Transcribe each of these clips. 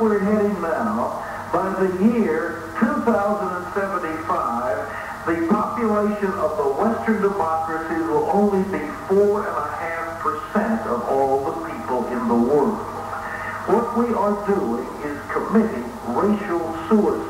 we're heading now, by the year 2075, the population of the Western democracies will only be 4.5% of all the people in the world. What we are doing is committing racial suicide.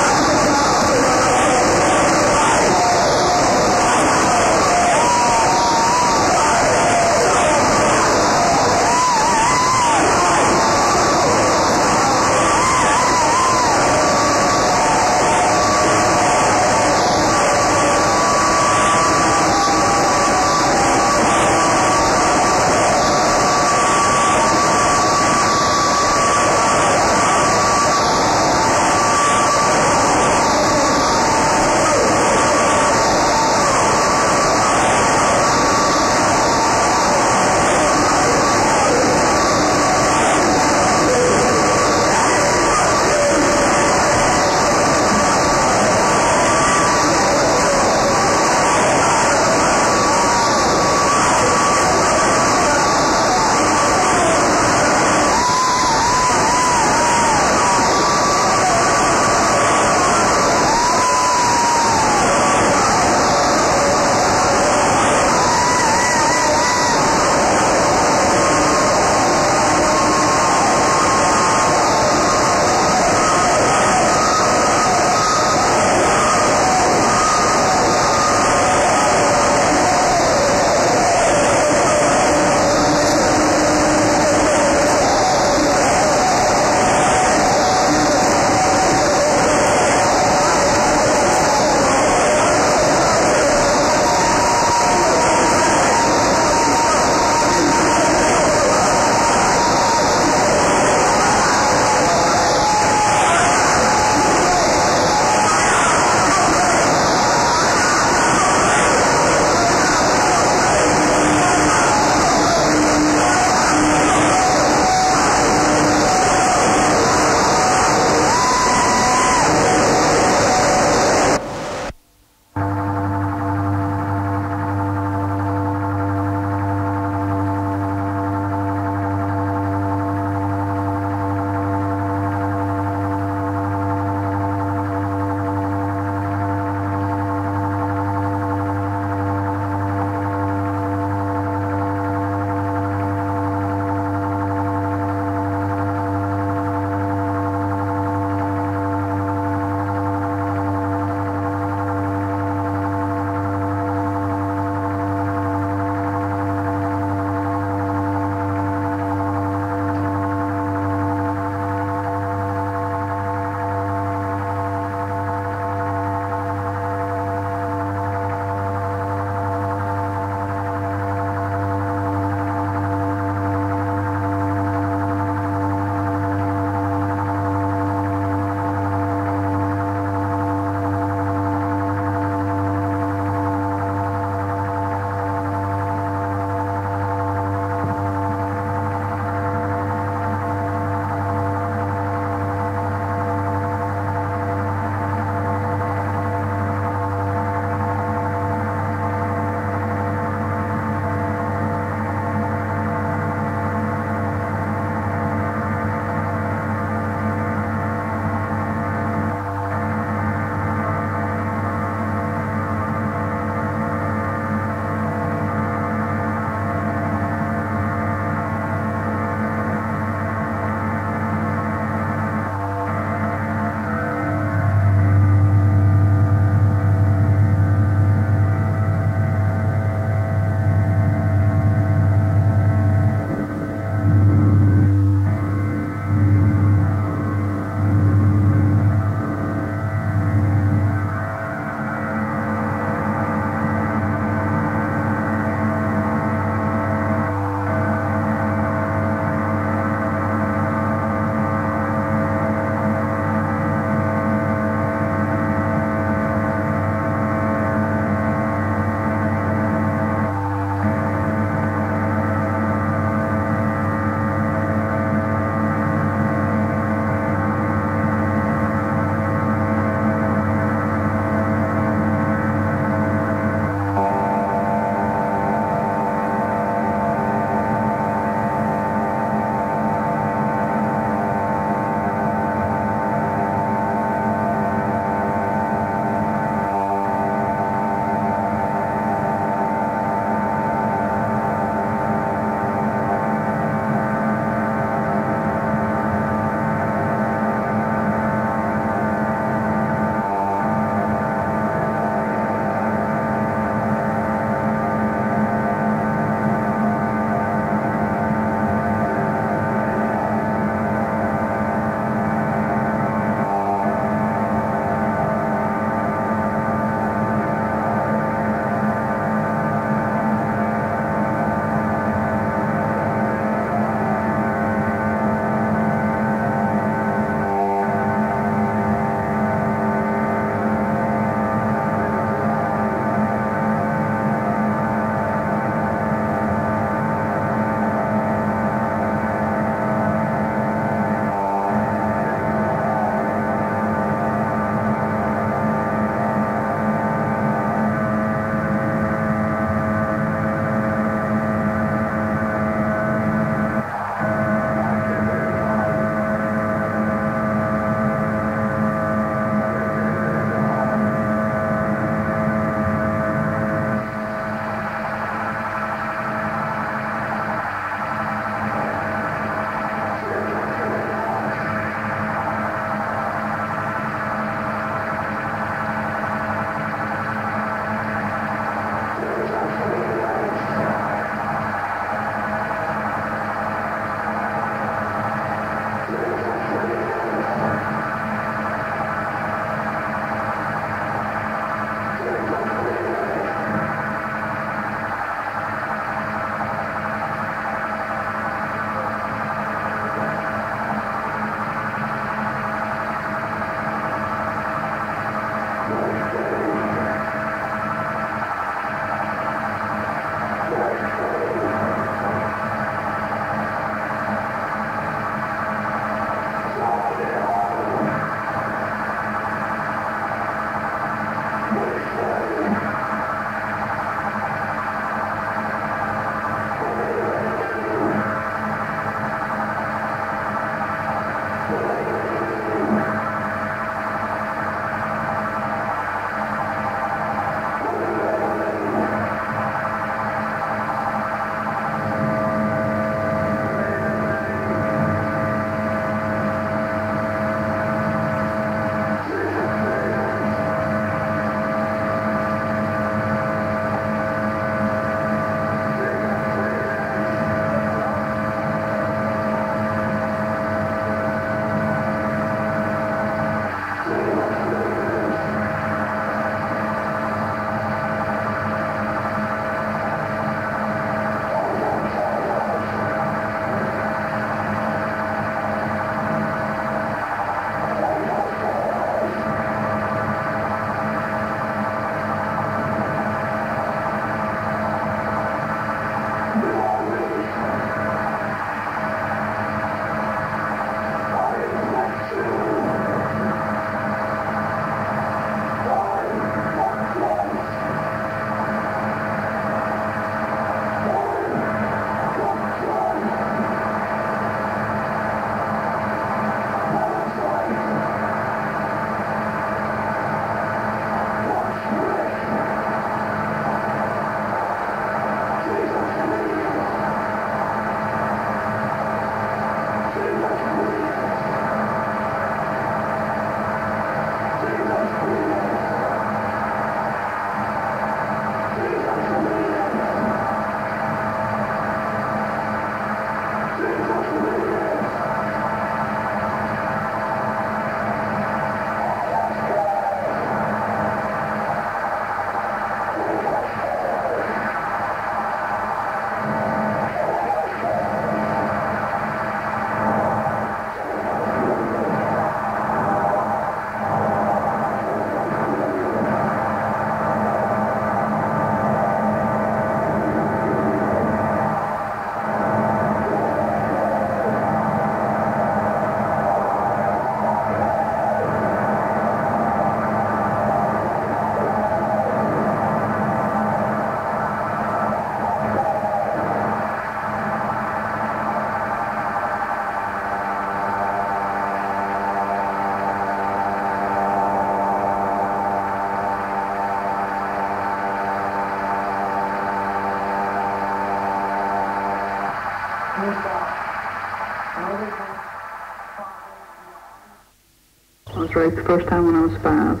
Was raped the first time when I was five,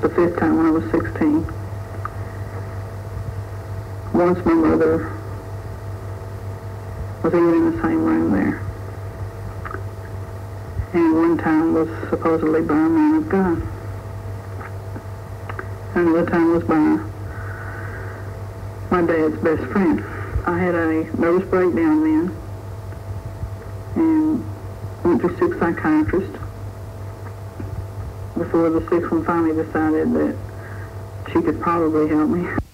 the fifth time when I was 16. Once my mother was even in the same room there. And one time was supposedly by a man of God. Another time was by my dad's best friend. I had a nervous breakdown then and went to six psychiatrists before the sixth one finally decided that she could probably help me.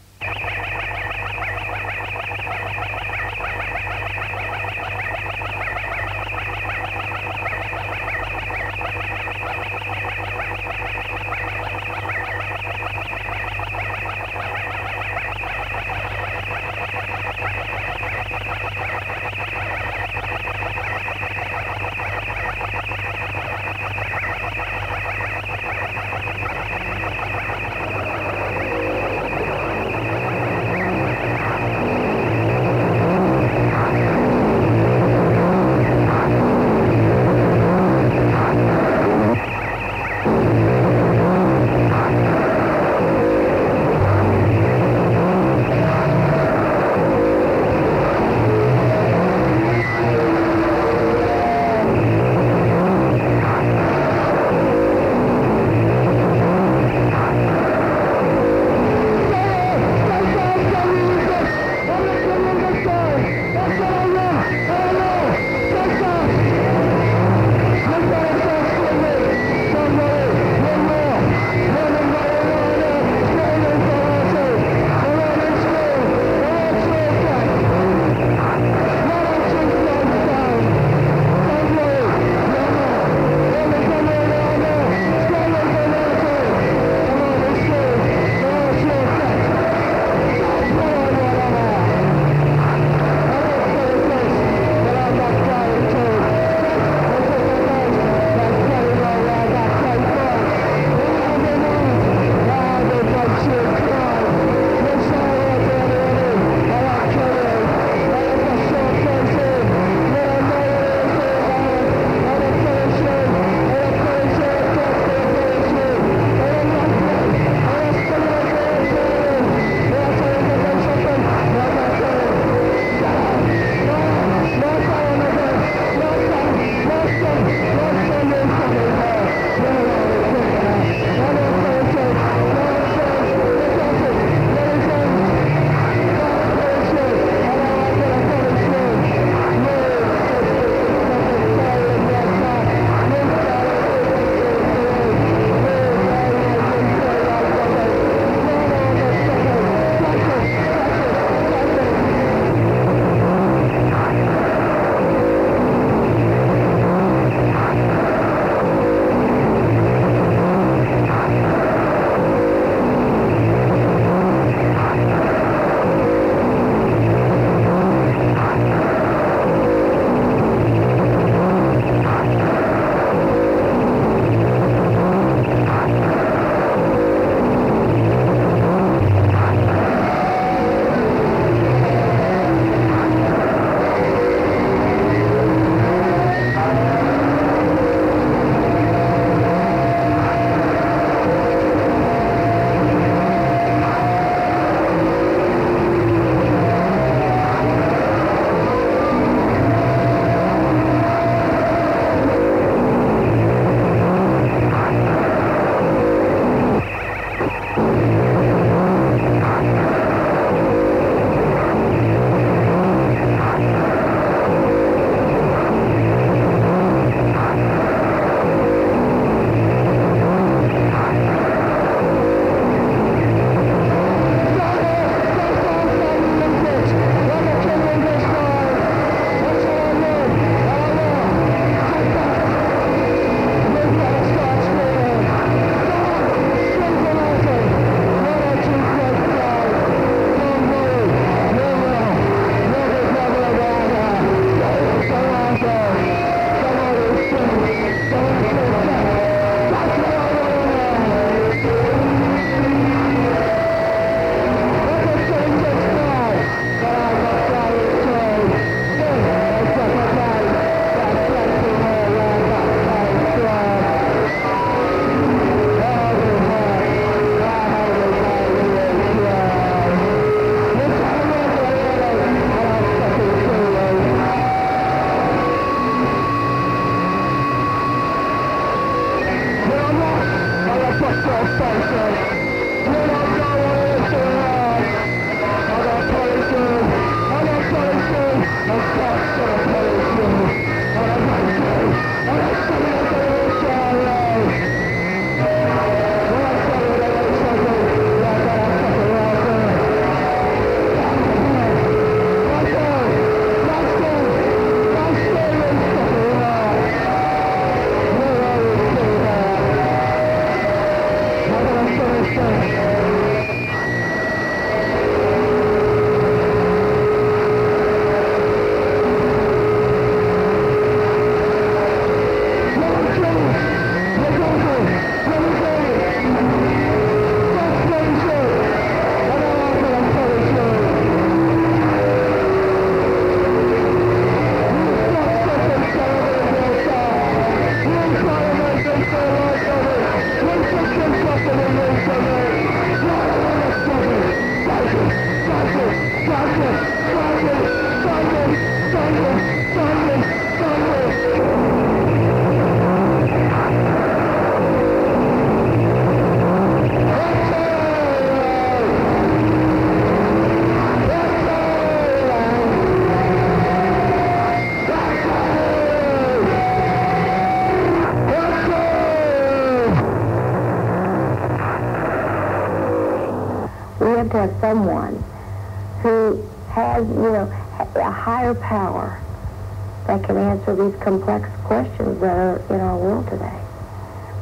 Answer these complex questions that are in our world today.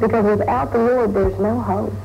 Because without the Lord, there's no hope.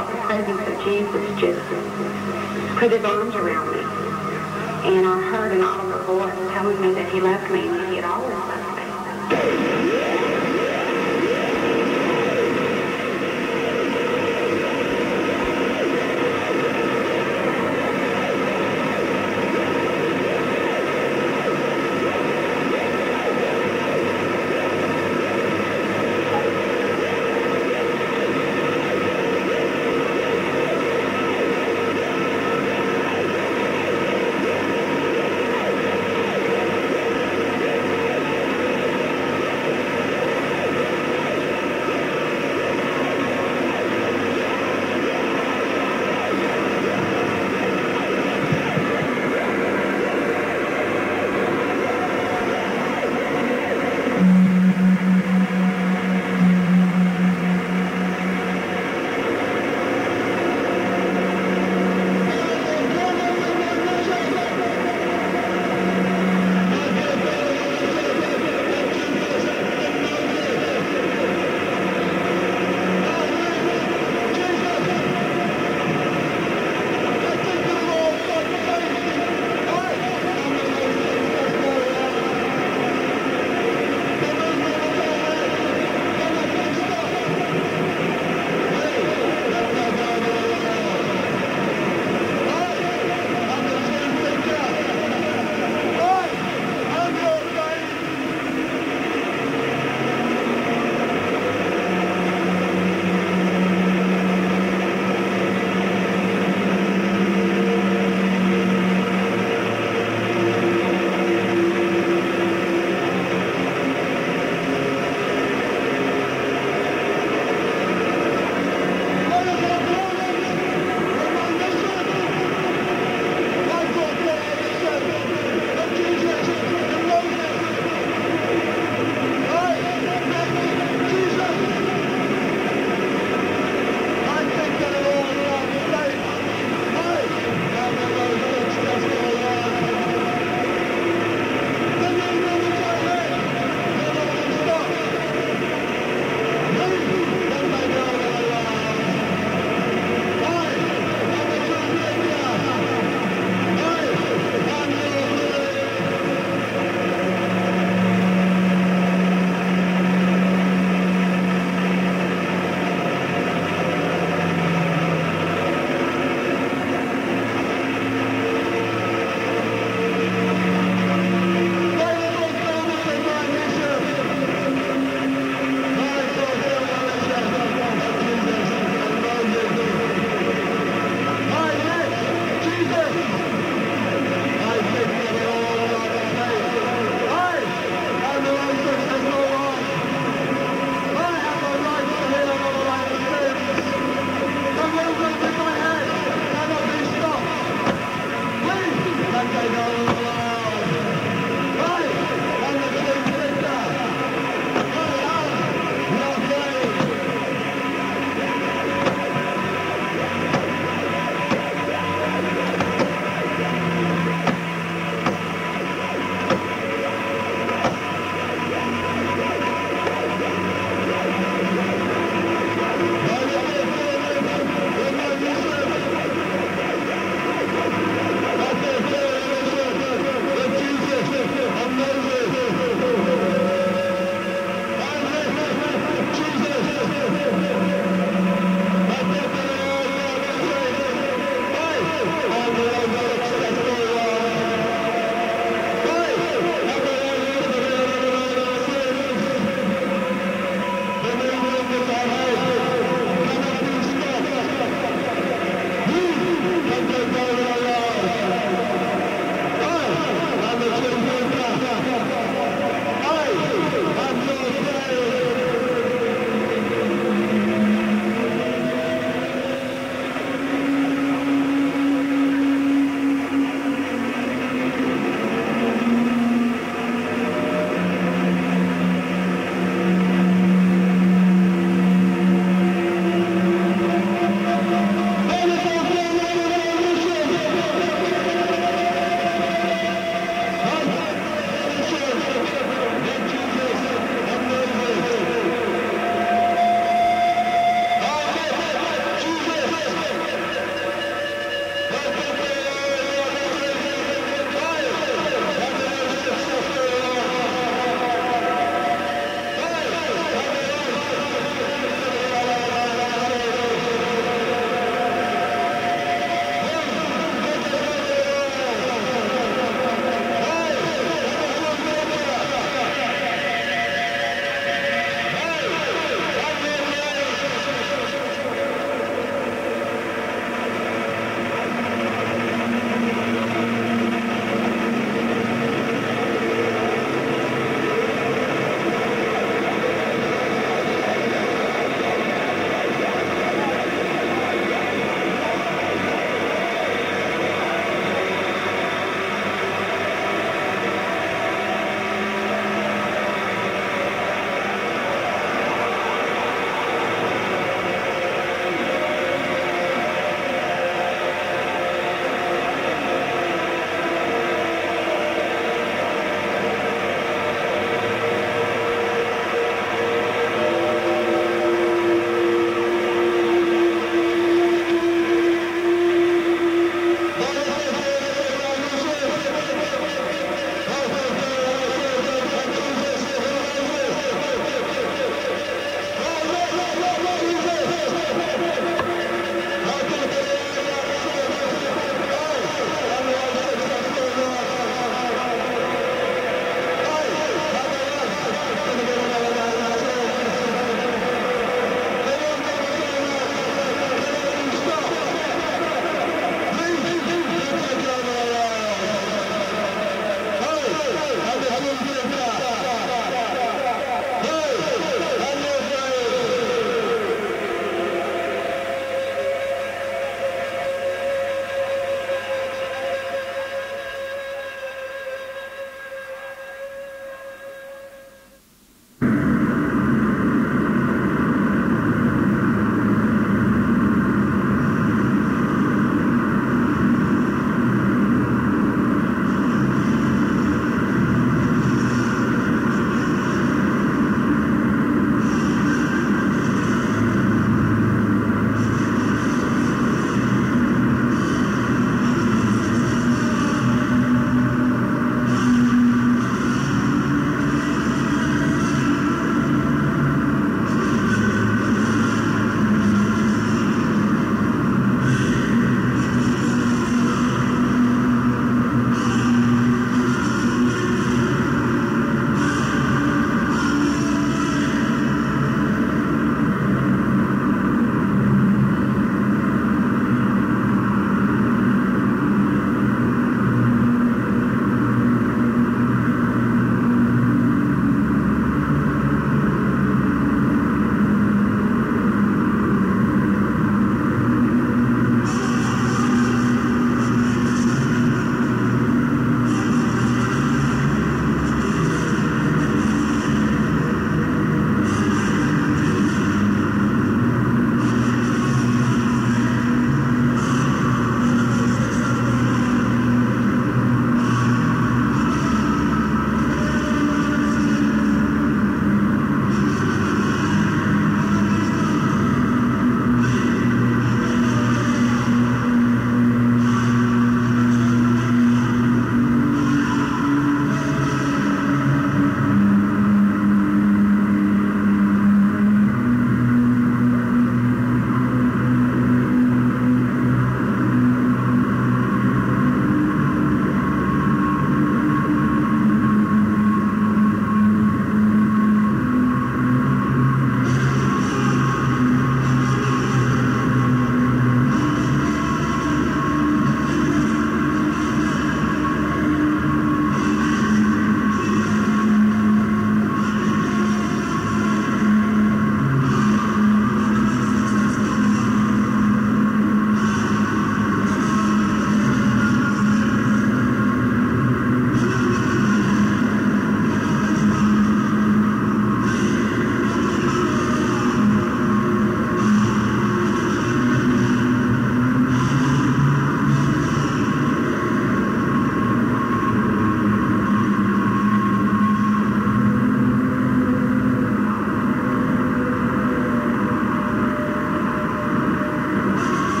The presence of Jesus just put his arms around me. And I heard an audible voice telling me that he loved me